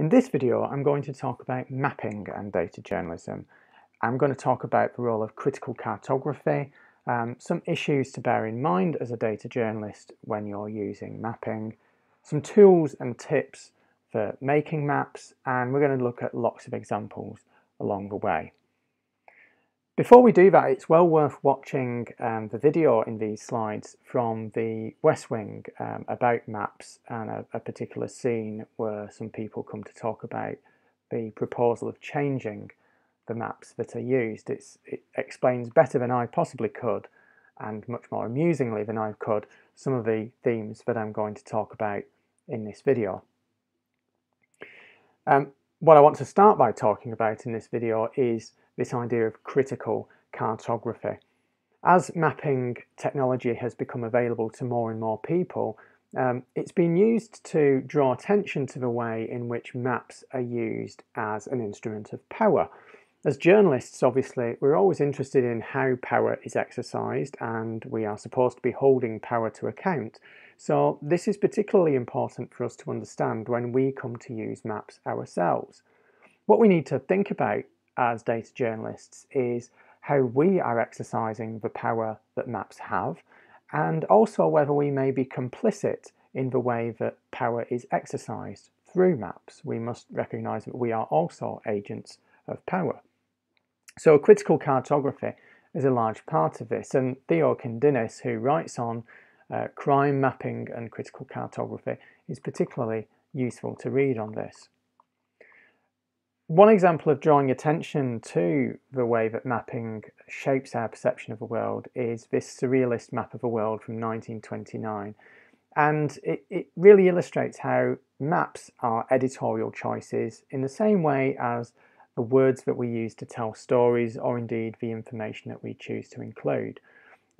In this video I'm going to talk about mapping and data journalism. I'm going to talk about the role of critical cartography, um, some issues to bear in mind as a data journalist when you're using mapping, some tools and tips for making maps and we're going to look at lots of examples along the way. Before we do that, it's well worth watching um, the video in these slides from the West Wing um, about maps and a, a, particular scene where some people come to talk about the proposal of changing the maps that are used. It's, it explains better than I possibly could and much more amusingly than I could some of the themes that I'm going to talk about in this video. Um, what I want to start by talking about in this video is this idea of critical cartography. As mapping technology has become available to more and more people, um, it's been used to draw attention to the way in which maps are used as an instrument of power. As journalists, obviously, we're always interested in how power is exercised and we are supposed to be holding power to account. So this is particularly important for us to understand when we come to use maps ourselves. What we need to think about as data journalists is how we are exercising the power that maps have and also whether we may be complicit in the way that power is exercised through maps. We must recognise that we are also agents of power. So critical cartography is a large part of this and Theo Kindynis, who writes on uh, crime mapping and critical cartography, is particularly useful to read on this. One example of drawing attention to the way that mapping shapes our perception of the world is this surrealist map of the world from 1929. And it, it really illustrates how maps are editorial choices in the same way as the words that we use to tell stories or indeed the information that we choose to include.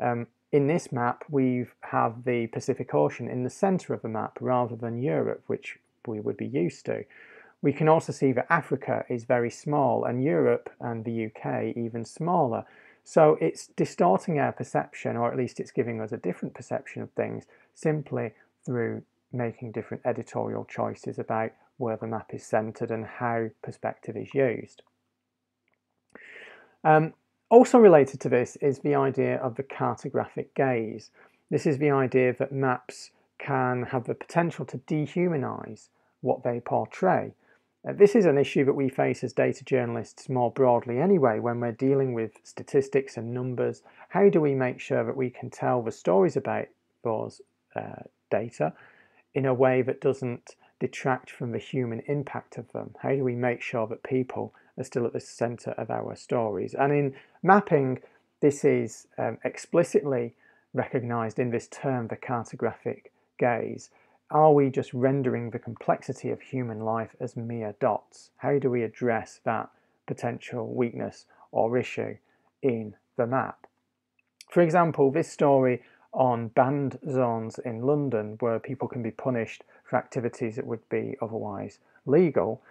Um, in this map, we have the Pacific Ocean in the centre of the map rather than Europe, which we would be used to. We can also see that Africa is very small and Europe and the UK even smaller. So it's distorting our perception, or at least it's giving us a different perception of things simply through making different editorial choices about where the map is centered and how perspective is used. Um, also related to this is the idea of the cartographic gaze. This is the idea that maps can have the potential to dehumanize what they portray. Uh, this is an issue that we face as data journalists more broadly anyway when we're dealing with statistics and numbers. How do we make sure that we can tell the stories about those uh, data in a way that doesn't detract from the human impact of them? How do we make sure that people are still at the centre of our stories? And in mapping, this is um, explicitly recognised in this term, the cartographic gaze. Are we just rendering the complexity of human life as mere dots? How do we address that potential weakness or issue in the map? For example, this story on banned zones in London where people can be punished for activities that would be otherwise legal,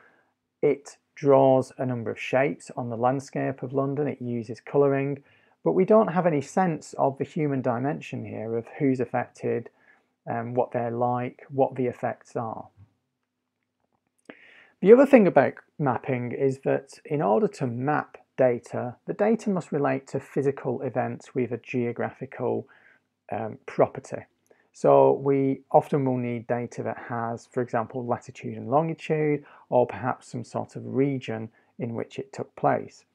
it draws a number of shapes on the landscape of London, it uses colouring, but we don't have any sense of the human dimension here of who's affected, um, what they're like, what the effects are. The other thing about mapping is that in order to map data, the data must relate to physical events with a geographical um, property. So we often will need data that has, for example, latitude and longitude, or perhaps some sort of region in which it took place.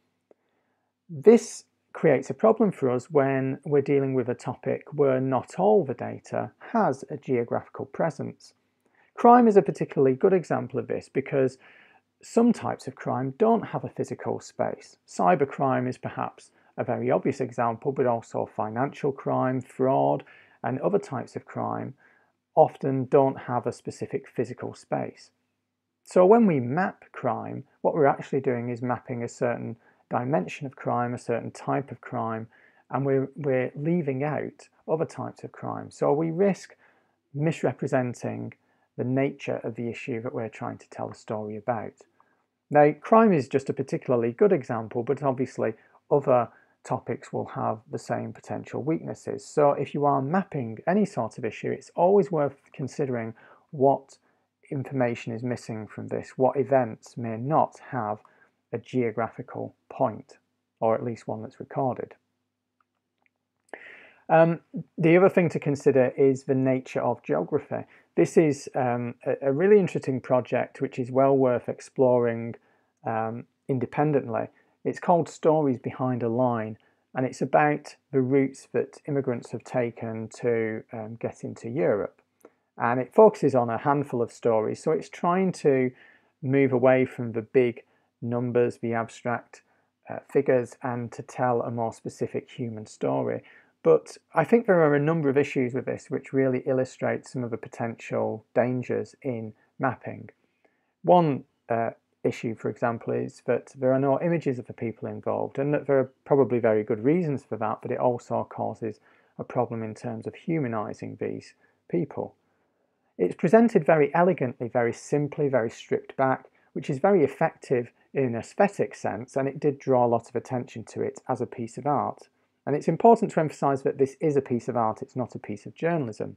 This creates a problem for us when we're dealing with a topic where not all the data has a geographical presence. Crime is a particularly good example of this because some types of crime don't have a physical space. Cybercrime is perhaps a very obvious example, but also financial crime, fraud, and other types of crime often don't have a specific physical space. So when we map crime, what we're actually doing is mapping a certain dimension of crime, a certain type of crime, and we're, we're leaving out other types of crime. So we risk misrepresenting the nature of the issue that we're trying to tell a story about. Now, crime is just a particularly good example, but obviously other topics will have the same potential weaknesses. So if you are mapping any sort of issue, it's always worth considering what information is missing from this? What events may not have a geographical point, or at least one that's recorded? Um, the other thing to consider is the nature of geography. This is um, a, a, really interesting project which is well worth exploring um, independently. It's called Stories Behind a Line and it's about the routes that immigrants have taken to um, get into Europe. And it focuses on a handful of stories, so it's trying to move away from the big numbers, the abstract uh, figures, and to tell a more specific human story. But I think there are a number of issues with this which really illustrate some of the potential dangers in mapping. One uh, issue, for example, is that there are no images of the people involved, and that there are probably very good reasons for that, but it also causes a problem in terms of humanizing these people. It's presented very elegantly, very simply, very stripped back, which is very effective in an aesthetic sense, and it did draw a lot of attention to it as a piece of art. And it's important to emphasize that this is a piece of art, it's not a piece of journalism.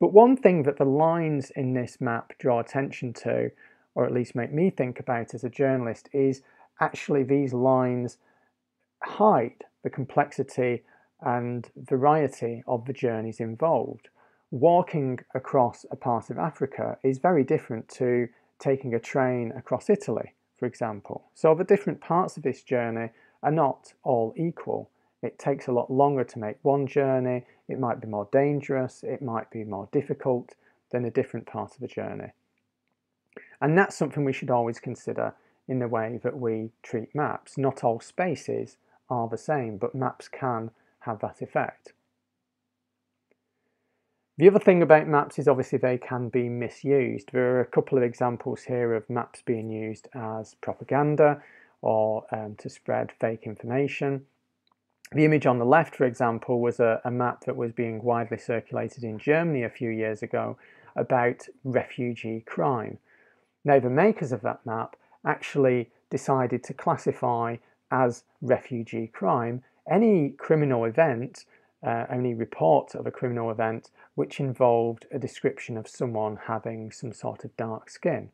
But one thing that the lines in this map draw attention to, or at least make me think about as a journalist, is actually these lines hide the complexity and variety of the journeys involved. Walking across a part of Africa is very different to taking a train across Italy, for example. So the different parts of this journey are not all equal. It takes a lot longer to make one journey, it might be more dangerous, it might be more difficult than a different part of the journey. And that's something we should always consider in the way that we treat maps. Not all spaces are the same, but maps can have that effect. The other thing about maps is obviously they can be misused. There are a couple of examples here of maps being used as propaganda or um, to spread fake information. The image on the left, for example, was a, a, map that was being widely circulated in Germany a few years ago about refugee crime. Now, the makers of that map actually decided to classify as refugee crime any criminal event, uh, any report of a criminal event which involved a description of someone having some sort of dark skin.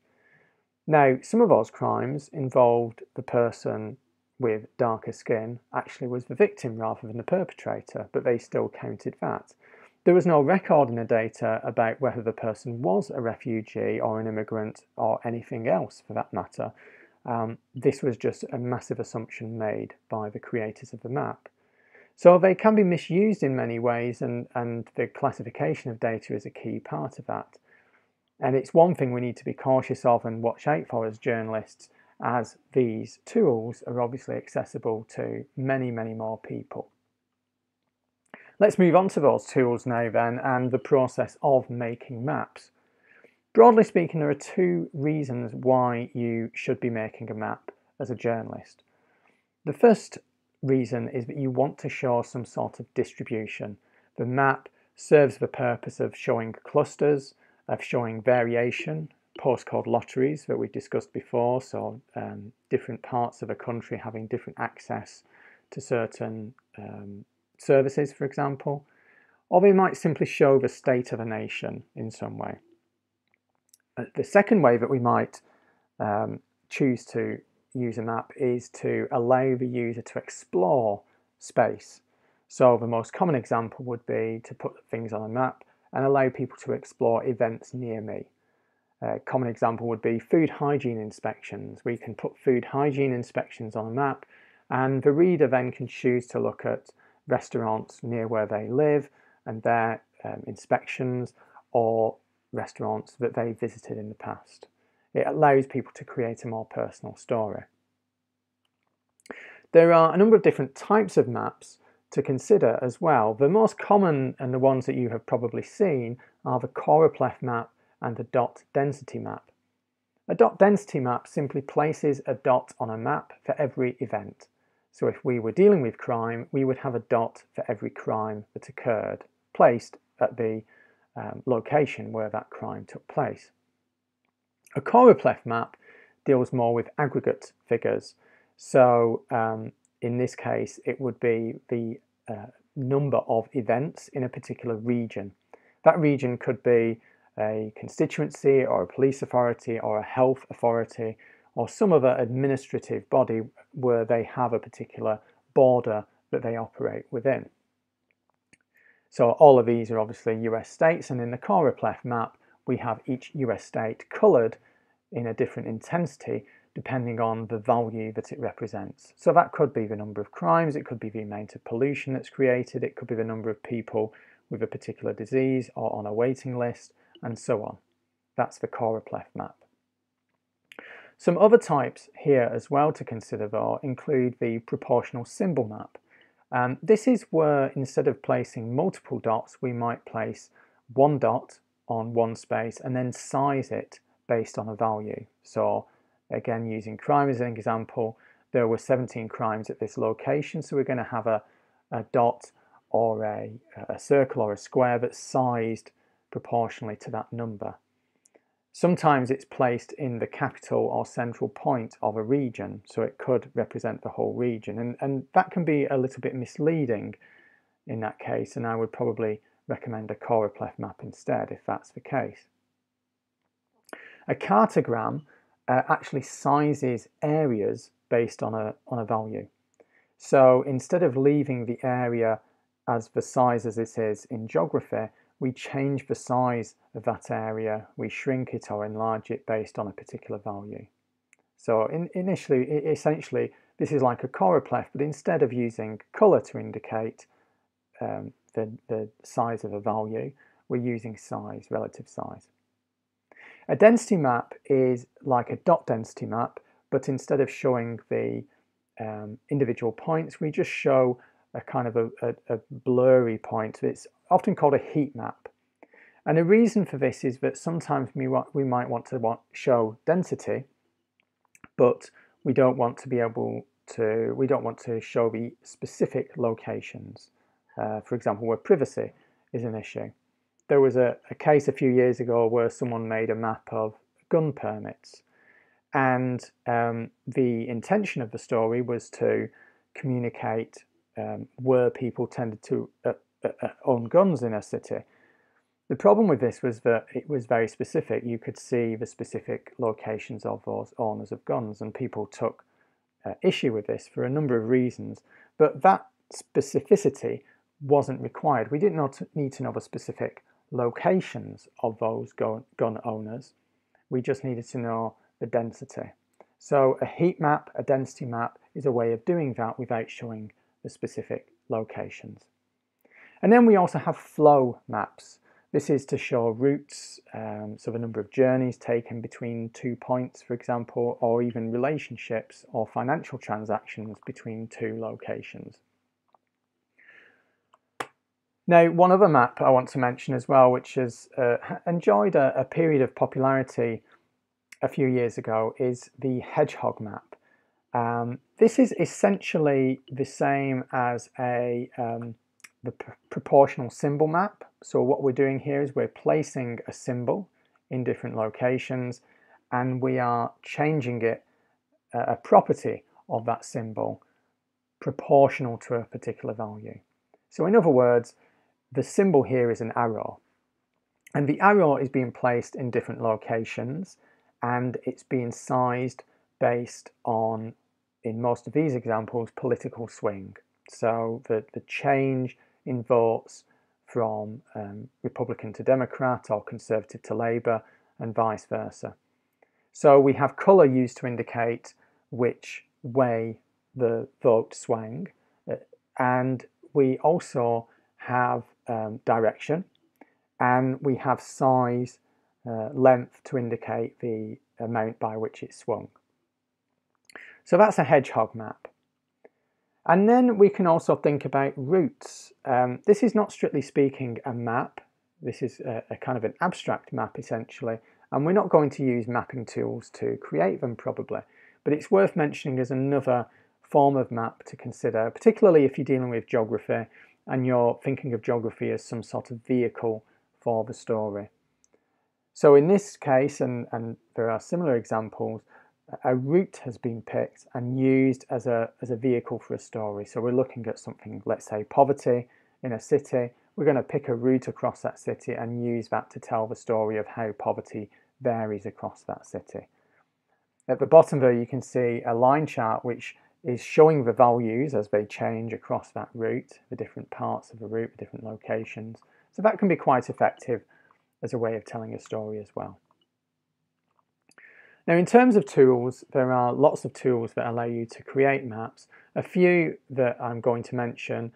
Now, some of those crimes involved the person with darker skin actually was the victim rather than the perpetrator, but they still counted that. There was no record in the data about whether the person was a refugee or an immigrant or anything else for that matter. Um, this was just a massive assumption made by the creators of the map. So they can be misused in many ways, and, and the classification of data is a key part of that. And it's one thing we need to be cautious of and watch out for as journalists as these tools are obviously accessible to many, many more people. Let's move on to those tools now then and the process of making maps. Broadly speaking, there are two reasons why you should be making a map as a journalist. The first reason is that you want to show some sort of distribution. The map serves the purpose of showing clusters, of showing variation, postcode lotteries that we've discussed before, so um, different parts of a country having different access to certain um, services, for example, or they might simply show the state of a nation in some way. Uh, the second way that we might um, choose to use a map is to allow the user to explore space. So the most common example would be to put things on a map and allow people to explore events near me. A common example would be food hygiene inspections. We can put food hygiene inspections on a map and the reader then can choose to look at restaurants near where they live and their um, inspections or restaurants that they visited in the past. It allows people to create a more personal story. There are a number of different types of maps to consider as well. The most common and the ones that you have probably seen are the choropleth map and the dot density map. A dot density map simply places a dot on a map for every event. So if we were dealing with crime, we would have a dot for every crime that occurred, placed at the um, location where that crime took place. A choropleth map deals more with aggregate figures. So um, in this case, it would be the uh, number of events in a particular region. That region could be a constituency or a police authority or a health authority or some other administrative body where they have a particular border that they operate within. So all of these are obviously US states and in the choropleth map we have each US state coloured in a different intensity depending on the value that it represents. So that could be the number of crimes, it could be the amount of pollution that's created, it could be the number of people with a particular disease or on a waiting list, and so on. That's the choropleth map. Some other types here as well to consider though include the proportional symbol map. Um, this is where instead of placing multiple dots we might place one dot on one space and then size it based on a value. So Again, using crime as an example, there were 17 crimes at this location, so we're going to have a, a dot or a, a circle or a square that's sized proportionally to that number. Sometimes it's placed in the capital or central point of a region, so it could represent the whole region, and, and that can be a little bit misleading in that case, and I would probably recommend a choropleth map instead if that's the case. A cartogram uh, actually sizes areas based on a, on a value. So instead of leaving the area as the size as it is in geography, we change the size of that area, we shrink it or enlarge it based on a particular value. So in, initially, essentially, this is like a choropleth, but instead of using colour to indicate um, the, the size of a value, we're using size, relative size. A density map is like a dot density map, but instead of showing the um, individual points, we just show a kind of a, a, a blurry point. So It's often called a heat map. And the reason for this is that sometimes we, we might want to want, show density, but we don't want to be able to, we don't want to show the specific locations. Uh, for example, where privacy is an issue there was a, a case a few years ago where someone made a map of gun permits and um, the intention of the story was to communicate um, where people tended to uh, own guns in a city. The problem with this was that it was very specific. You could see the specific locations of those owners of guns, and people took uh, issue with this for a number of reasons. But that specificity wasn't required. We didn't need to know the specific locations of those gun owners. We just needed to know the density. So a heat map, a density map, is a way of doing that without showing the specific locations. And then we also have flow maps. This is to show routes, um, so the number of journeys taken between two points, for example, or even relationships or financial transactions between two locations. Now, one other map I want to mention as well, which has uh, enjoyed a, a, period of popularity a few years ago, is the hedgehog map. Um, this is essentially the same as a um, the proportional symbol map. So what we're doing here is we're placing a symbol in different locations and we are changing it, uh, a property of that symbol proportional to a particular value. So in other words, the symbol here is an arrow. And the arrow is being placed in different locations and it's being sized based on, in most of these examples, political swing. So the, the change in votes from um, Republican to Democrat or Conservative to Labour and vice versa. So we have colour used to indicate which way the vote swang uh, and we also have um, direction and we have size uh, length to indicate the amount by which it swung. So that's a hedgehog map. And then we can also think about routes. Um, this is not strictly speaking a map. This is a, a, kind of an abstract map essentially. And we're not going to use mapping tools to create them probably. But it's worth mentioning as another form of map to consider, particularly if you're dealing with geography and you're thinking of geography as some sort of vehicle for the story. So in this case, and, and there are similar examples, a route has been picked and used as a, as a vehicle for a story. So we're looking at something, let's say poverty in a city. we're going to pick a route across that city and use that to tell the story of how poverty varies across that city. At the bottom there you can see a line chart which is showing the values as they change across that route, the different parts of the route, the different locations. So that can be quite effective as a way of telling a story as well. Now in terms of tools, there are lots of tools that allow you to create maps. A few that I'm going to mention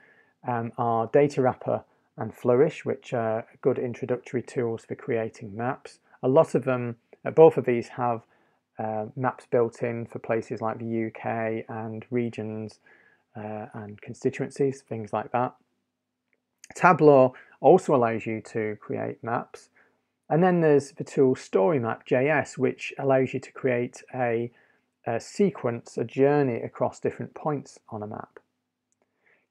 um, are Data Wrapper and Flourish, which are good introductory tools for creating maps. A lot of them, uh, both of these have uh, maps built in for places like the UK and regions uh, and constituencies, things like that. Tableau also allows you to create maps and then there's the tool StoryMap.js, which allows you to create a, a sequence, a journey across different points on a map.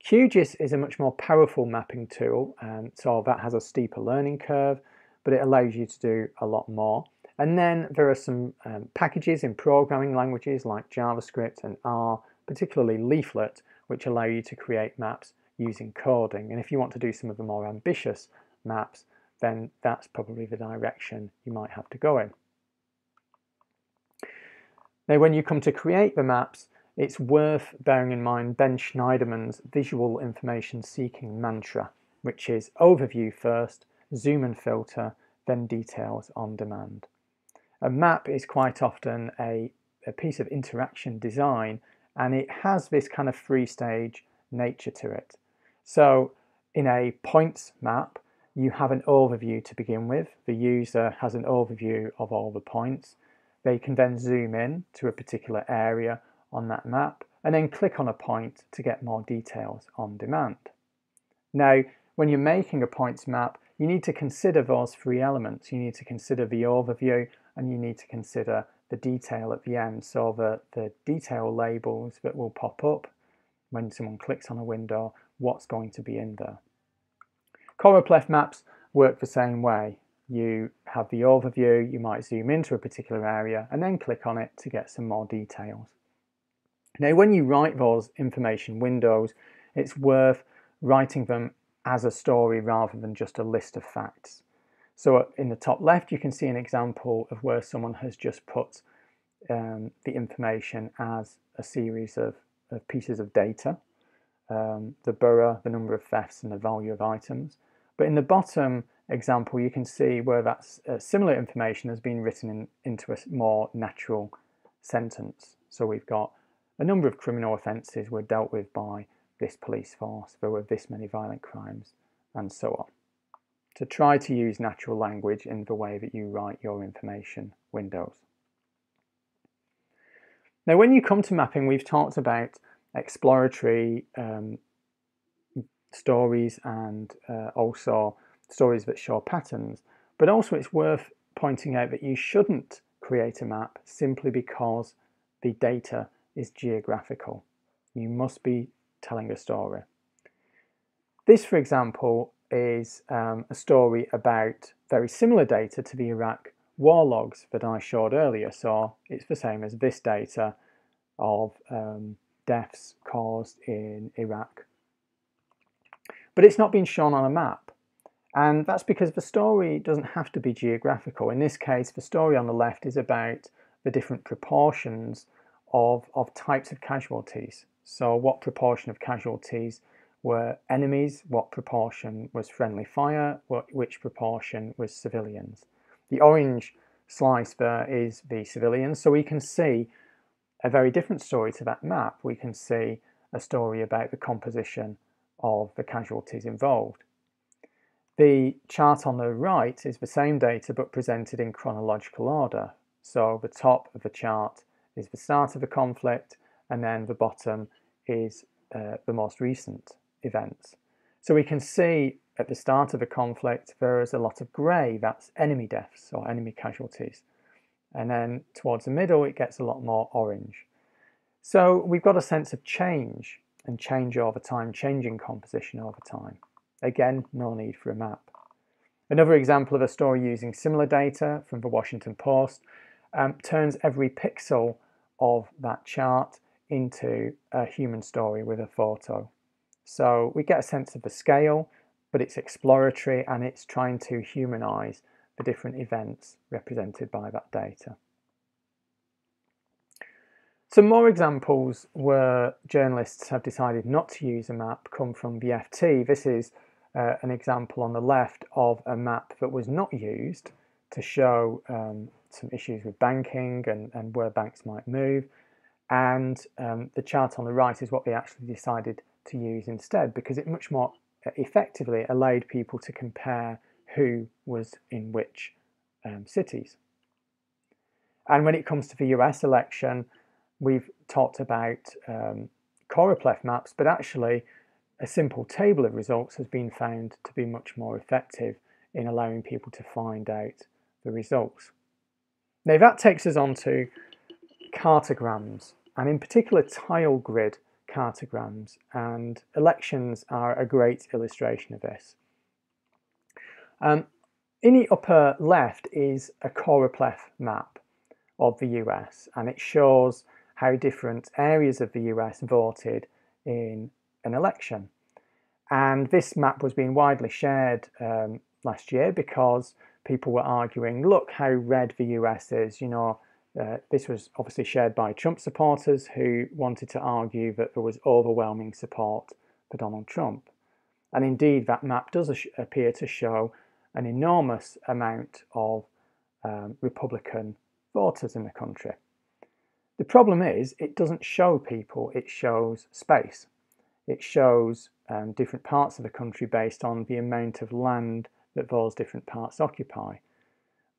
QGIS is a much more powerful mapping tool, um, so that has a steeper learning curve, but it allows you to do a lot more. And then there are some um, packages in programming languages like JavaScript and R, particularly Leaflet, which allow you to create maps using coding. And if you want to do some of the more ambitious maps, then that's probably the direction you might have to go in. Now when you come to create the maps, it's worth bearing in mind Ben Shneiderman's visual information seeking mantra, which is overview first, zoom and filter, then details on demand. A map is quite often a, a piece of interaction design and it has this kind of three stage nature to it. So in a points map, you have an overview to begin with. The user has an overview of all the points. They can then zoom in to a particular area on that map and then click on a point to get more details on demand. Now, when you're making a points map, you need to consider those three elements. You need to consider the overview and you need to consider the detail at the end. So the, the detail labels that will pop up when someone clicks on a window, what's going to be in there. Choropleth maps work the same way. You have the overview, you might zoom into a particular area and then click on it to get some more details. Now when you write those information windows, it's worth writing them as a story rather than just a list of facts. So in the top left you can see an example of where someone has just put um, the information as a series of, of pieces of data, um, the borough, the number of thefts and the value of items. But in the bottom example, you can see where that uh, similar information has been written in, into a more natural sentence. So we've got a number of criminal offences were dealt with by this police force, there were this many violent crimes, and so on. To try to use natural language in the way that you write your information windows. Now, when you come to mapping, we've talked about exploratory um, stories and uh, also stories that show patterns. But also it's worth pointing out that you shouldn't create a map simply because the data is geographical. You must be telling a story. This, for example, is um, a story about very similar data to the Iraq war logs that I showed earlier. So it's the same as this data of um, deaths caused in Iraq but it's not been shown on a map. And that's because the story doesn't have to be geographical. In this case, the story on the left is about the different proportions of, of types of casualties. So what proportion of casualties were enemies, what proportion was friendly fire, what, which proportion was civilians. The orange slice there is the civilians, so we can see a very different story to that map. We can see a story about the composition of the casualties involved. The chart on the right is the same data but presented in chronological order. So the top of the chart is the start of the conflict and then the bottom is uh, the most recent events. So we can see at the start of the conflict there is a lot of grey, that's enemy deaths or enemy casualties. And then towards the middle it gets a lot more orange. So we've got a sense of change and change over time, changing composition over time. Again, no need for a map. Another example of a story using similar data from the Washington Post um, turns every pixel of that chart into a human story with a photo. So we get a sense of the scale but it's exploratory and it's trying to humanize the different events represented by that data. Some more examples where journalists have decided not to use a map come from the FT. This is uh, an example on the left of a map that was not used to show um, some issues with banking and, and where banks might move. And um, the chart on the right is what they actually decided to use instead because it much more effectively allowed people to compare who was in which um, cities. And when it comes to the US election, we've talked about um, choropleth maps, but actually a simple table of results has been found to be much more effective in allowing people to find out the results. Now that takes us on to cartograms, and in particular tile grid cartograms, and elections are a great illustration of this. Um, in the upper left is a choropleth map of the US, and it shows how different areas of the US voted in an election. And this map was being widely shared um, last year because people were arguing, look how red the US is. You know, uh, this was obviously shared by Trump supporters who wanted to argue that there was overwhelming support for Donald Trump. And indeed, that map does appear to show an enormous amount of um, Republican voters in the country. The problem is it doesn't show people, it shows space. It shows um, different parts of the country based on the amount of land that those different parts occupy.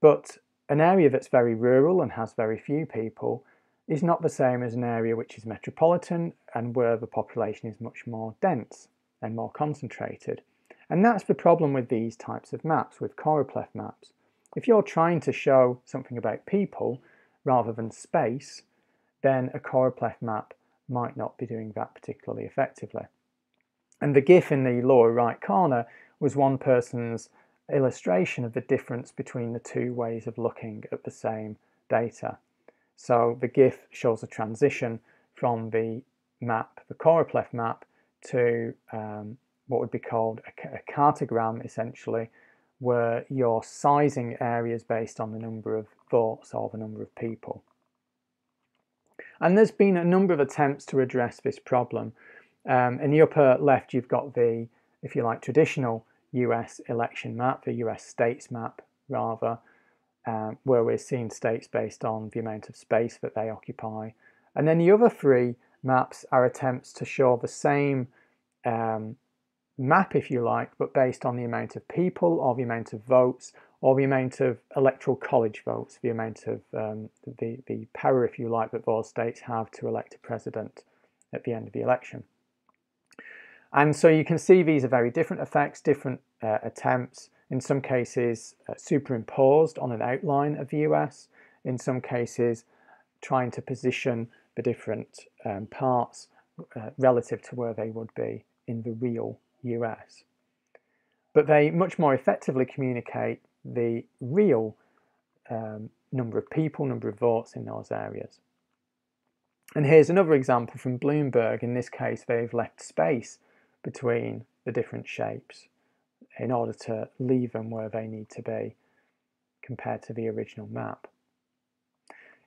But an area that's very rural and has very few people is not the same as an area which is metropolitan and where the population is much more dense and more concentrated. And that's the problem with these types of maps, with choropleth maps. If you're trying to show something about people rather than space, then a choropleth map might not be doing that particularly effectively. And the GIF in the lower right corner was one person's illustration of the difference between the two ways of looking at the same data. So the GIF shows a transition from the map, the choropleth map, to um, what would be called a, a cartogram, essentially, where you're sizing areas based on the number of votes or the number of people. And there's been a number of attempts to address this problem. Um, in the upper left, you've got the, if you like, traditional US election map, the US states map, rather, um, where we're seeing states based on the amount of space that they occupy. And then the other three maps are attempts to show the same um, map, if you like, but based on the amount of people or the amount of votes or the amount of electoral college votes, the amount of um, the, the power, if you like, that those states have to elect a president at the end of the election. And so you can see these are very different effects, different uh, attempts, in some cases uh, superimposed on an outline of the US, in some cases trying to position the different um, parts uh, relative to where they would be in the real US. But they much more effectively communicate the real um, number of people, number of votes in those areas. And here's another example from Bloomberg. In this case, they've left space between the different shapes in order to leave them where they need to be compared to the original map.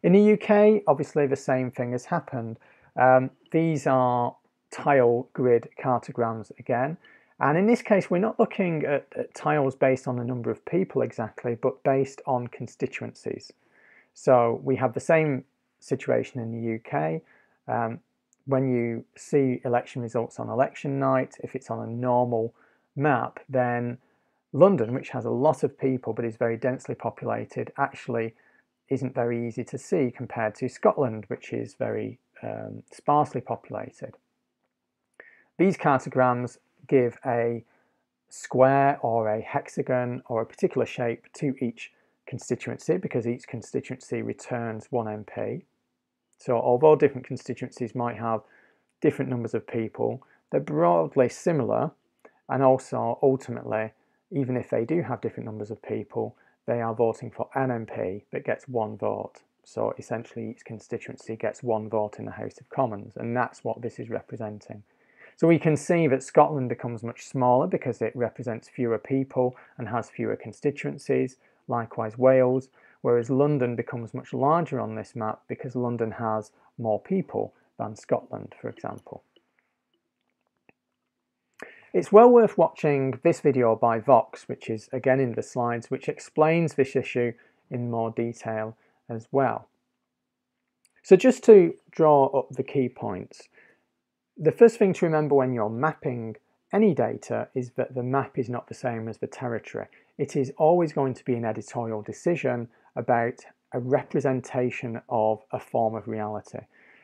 In the UK, obviously the same thing has happened. Um, these are tile grid cartograms again. And in this case, we're not looking at, at, tiles based on the number of people exactly, but based on constituencies. So we have the same situation in the UK. Um, when you see election results on election night, if it's on a normal map, then London, which has a lot of people but is very densely populated, actually isn't very easy to see compared to Scotland, which is very um, sparsely populated. These cartograms give a square or a hexagon or a particular shape to each constituency because each constituency returns one MP. So although different constituencies might have different numbers of people, they're broadly similar and also ultimately, even if they do have different numbers of people, they are voting for an MP that gets one vote. So essentially each constituency gets one vote in the House of Commons and that's what this is representing. So we can see that Scotland becomes much smaller because it represents fewer people and has fewer constituencies, likewise Wales, whereas London becomes much larger on this map because London has more people than Scotland, for example. It's well worth watching this video by Vox, which is again in the slides, which explains this issue in more detail as well. So just to draw up the key points, the first thing to remember when you're mapping any data is that the map is not the same as the territory. It is always going to be an editorial decision about a representation of a form of reality.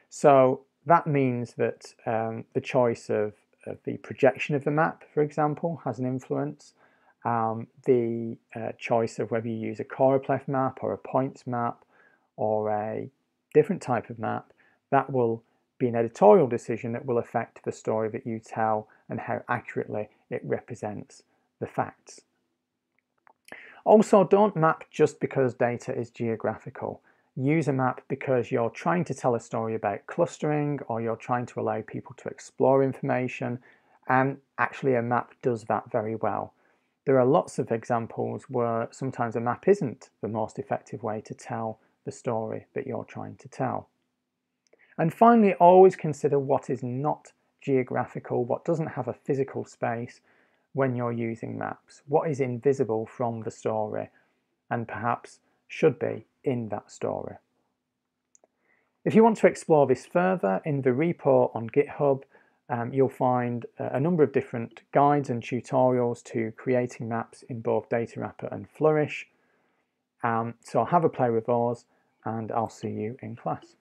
So that means that um, the choice of, of, the projection of the map, for example, has an influence. Um, the uh, choice of whether you use a choropleth map or a points map or a different type of map, that will be an editorial decision that will affect the story that you tell and how accurately it represents the facts. Also, don't map just because data is geographical. Use a map because you're trying to tell a story about clustering or you're trying to allow people to explore information and actually a map does that very well. There are lots of examples where sometimes a map isn't the most effective way to tell the story that you're trying to tell. And finally, always consider what is not geographical, what doesn't have a physical space when you're using maps, what is invisible from the story and perhaps should be in that story. If you want to explore this further, in the repo on GitHub, um, you'll find a number of different guides and tutorials to creating maps in both DataWrapper and Flourish. Um, so have a play with those and I'll see you in class.